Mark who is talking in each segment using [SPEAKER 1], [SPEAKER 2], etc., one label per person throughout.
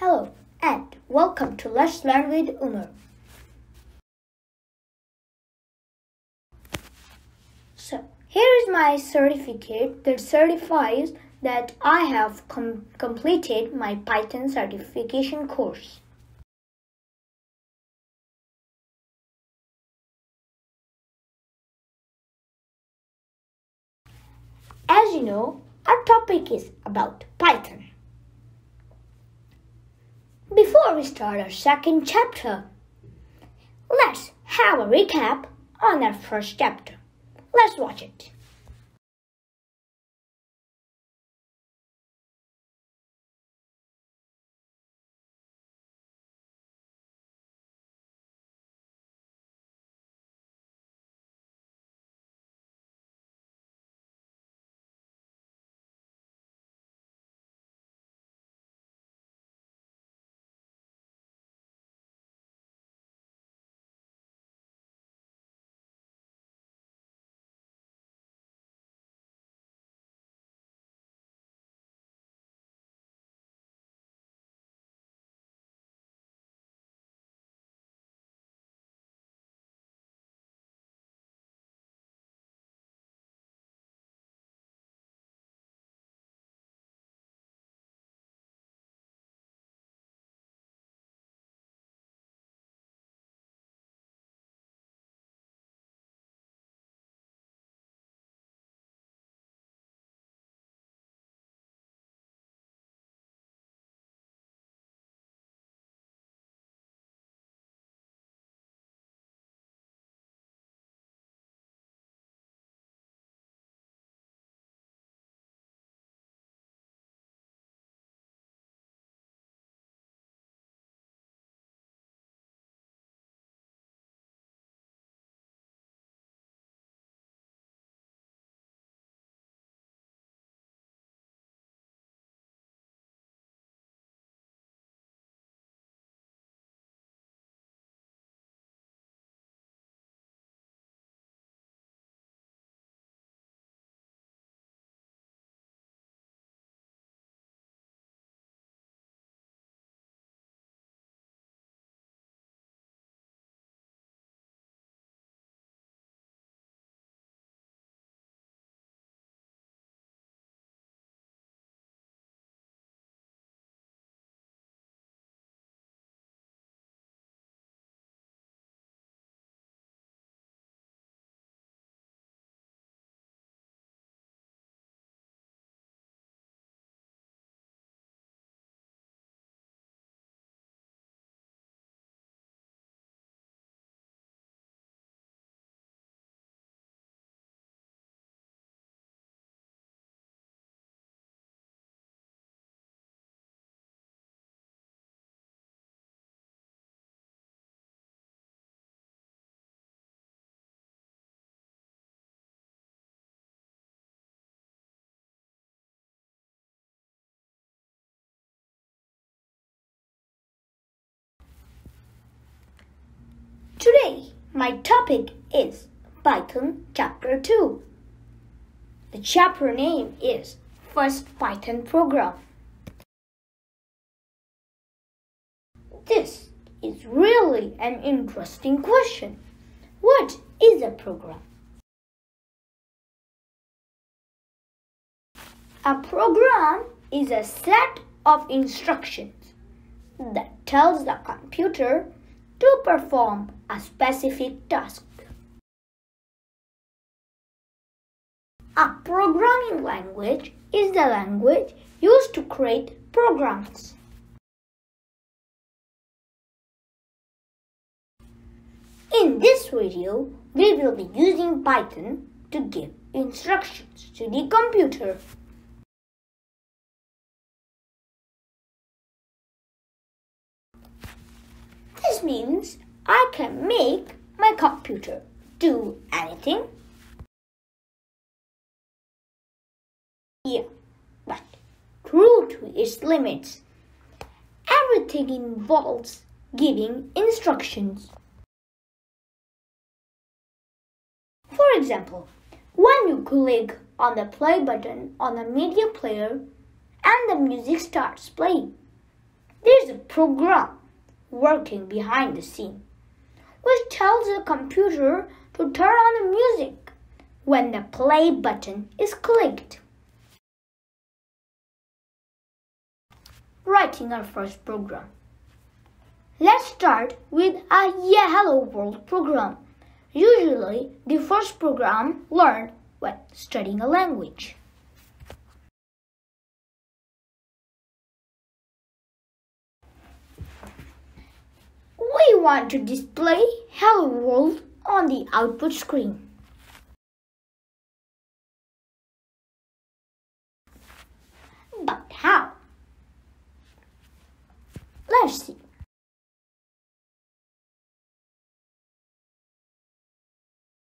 [SPEAKER 1] Hello and welcome to Let's Learn with Umar. So, here is my certificate that certifies that I have com- completed my Python certification course. As you know, our topic is about Python. Before we start our second chapter, let's have a recap on our first chapter. Let's watch it. Today, my topic is Python Chapter 2. The chapter name is First Python Program. This is really an interesting question. What is a program? A program is a set of instructions that tells the computer to perform a specific task. A programming language is the language used to create programs. In this video, we will be using Python to give instructions to the computer. This means I can make my computer do anything. Yeah, but true to its limits. Everything involves giving instructions. For example, when you click on the play button on the media player and the music starts playing, there's a program working behind the scene which tells the computer to turn on the music when the play button is clicked. Writing our first program. Let's start with a Yeah Hello World program. Usually, the first program learned when studying a language. We want to display Hello World on the output screen. But how? Let's see.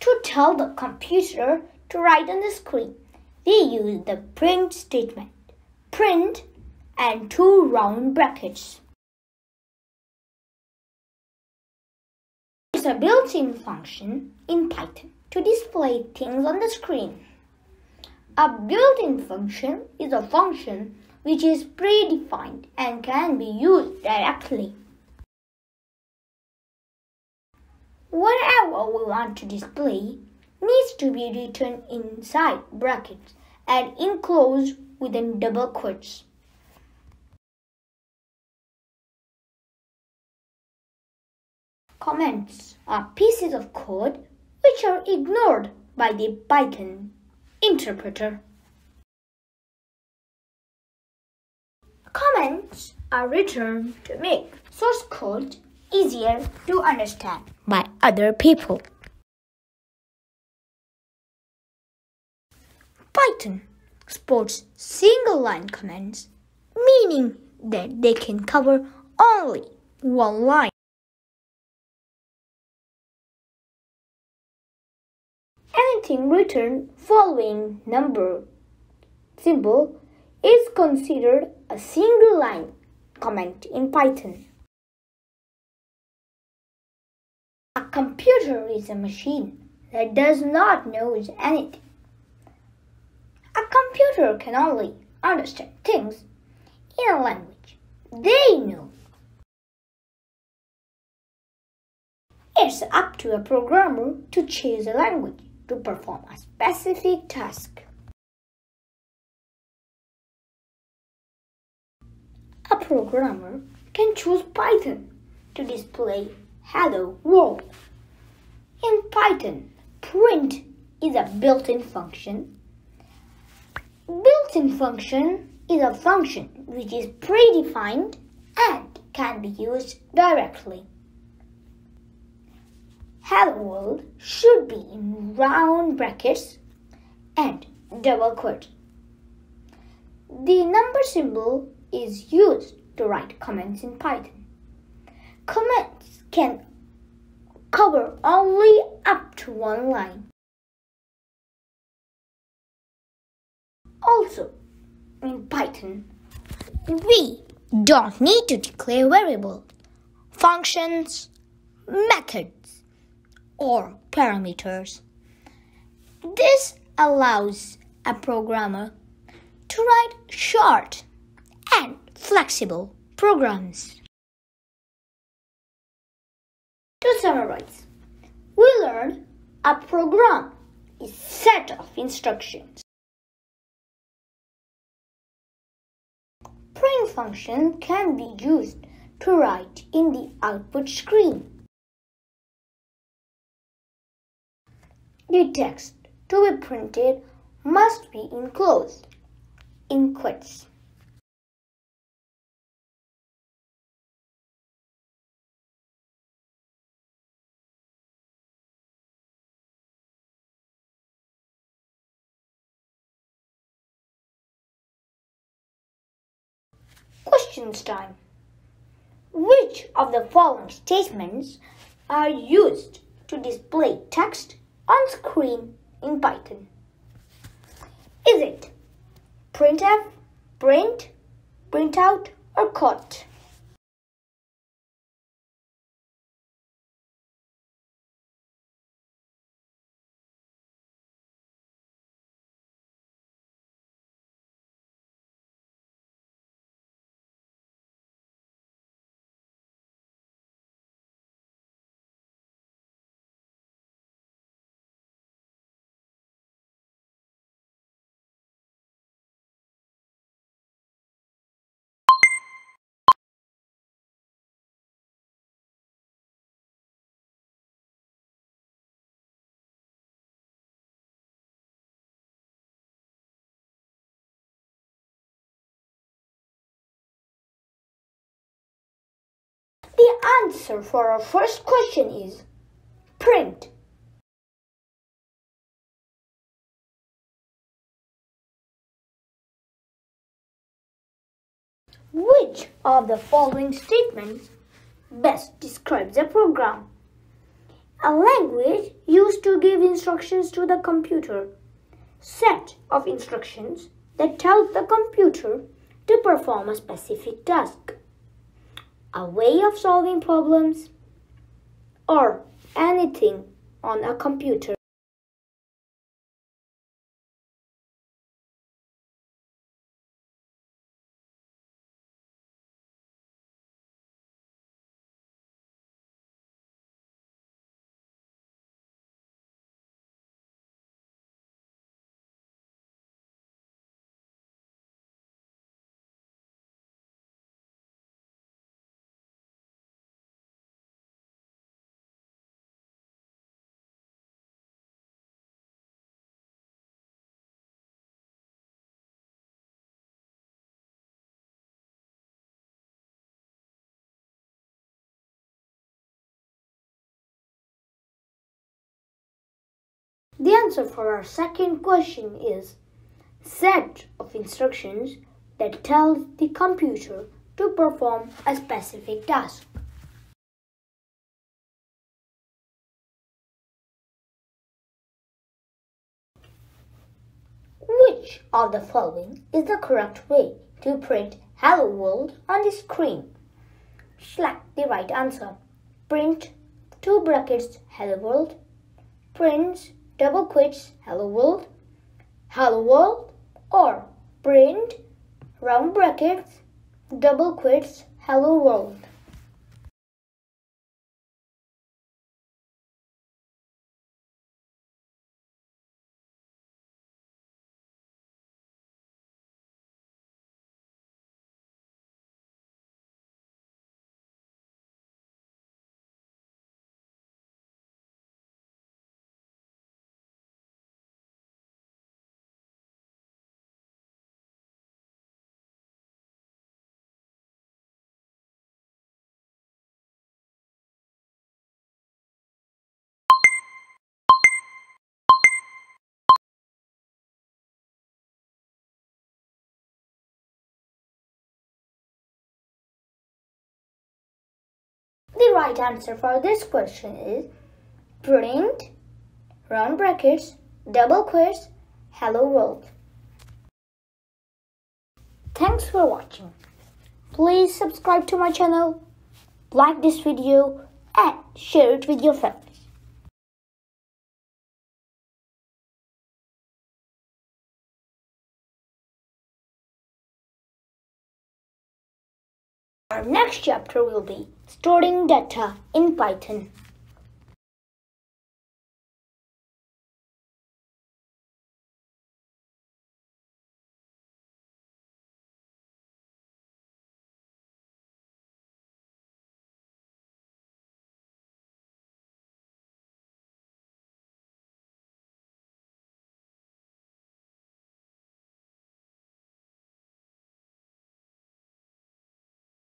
[SPEAKER 1] To tell the computer to write on the screen, we use the print statement. Print and two round brackets. It's a built-in function in Python to display things on the screen. A built-in function is a function which is predefined and can be used directly. Whatever we want to display needs to be written inside brackets and enclosed within double quotes. Comments are pieces of code which are ignored by the Python interpreter. Comments are written to make source code easier to understand by other people. Python supports single line comments, meaning that they can cover only one line. Anything written following number symbol is considered a single line comment in Python. A computer is a machine that does not know anything. A computer can only understand things in a language they know. It's up to a programmer to choose a language to perform a specific task. A programmer can choose Python to display Hello World. In Python, print is a built-in function. Built-in function is a function which is predefined and can be used directly. Hello World should be in round brackets and double quote. The number symbol is used to write comments in Python. Comments can cover only up to one line. Also, in Python, we don't need to declare variable, functions, methods or parameters. This allows a programmer to write short and flexible programs. To summarize, we learned a program is set of instructions. Print function can be used to write in the output screen. The text to be printed must be enclosed in quotes. Questions time. Which of the following statements are used to display text on screen in Python. Is it printf, print, printout, or cout? The answer for our first question is print. Which of the following statements best describes a program? A language used to give instructions to the computer. Set of instructions that tells the computer to perform a specific task. A way of solving problems or anything on a computer. The answer for our second question is set of instructions that tells the computer to perform a specific task. Which of the following is the correct way to print Hello World on the screen? Select the right answer. Print two brackets Hello World. Print double quotes hello world, hello world, or print round brackets, double quotes hello world. Right answer for this question is print round brackets double quotes hello world. Thanks for watching. Please subscribe to my channel, like this video and share it with your friends. Next chapter will be storing data in Python.